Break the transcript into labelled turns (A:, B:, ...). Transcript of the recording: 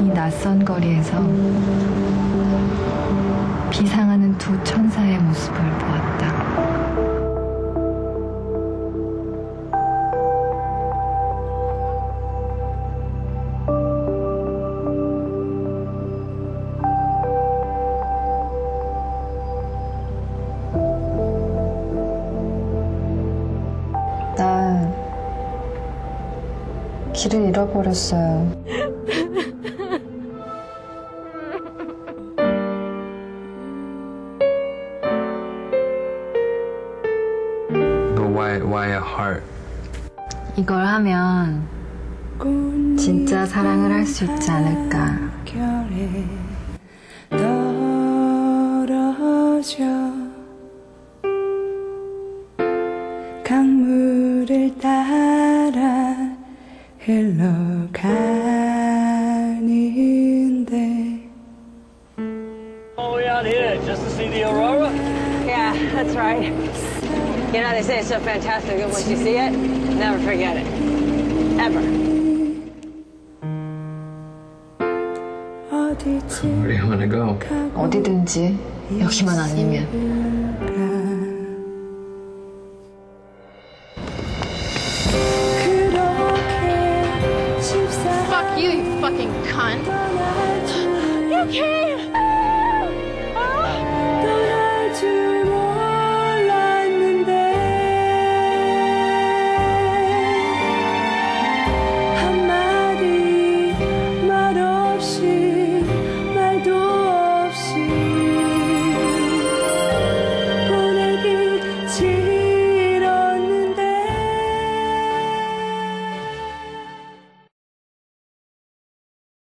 A: 이 낯선 거리에서 비상하는 두 천사의 모습을 보았다.
B: 나 길을 잃어버렸어요.
C: Why, why a heart?
A: 이걸 하면 진짜 사랑을 할 수 있지 않을까.
D: 떨어져 강물을 따라 흘러가는데
E: the way out here just to see the aurora?
F: Yeah, that's right. You know, they say it's so fantastic that once you see it, never forget it. Ever.
D: 어디쯤
C: Where do you want to go?
B: 어디든지 여기만 아니면.
D: 그렇게 쉽사
G: Fuck you, you fucking cunt. You came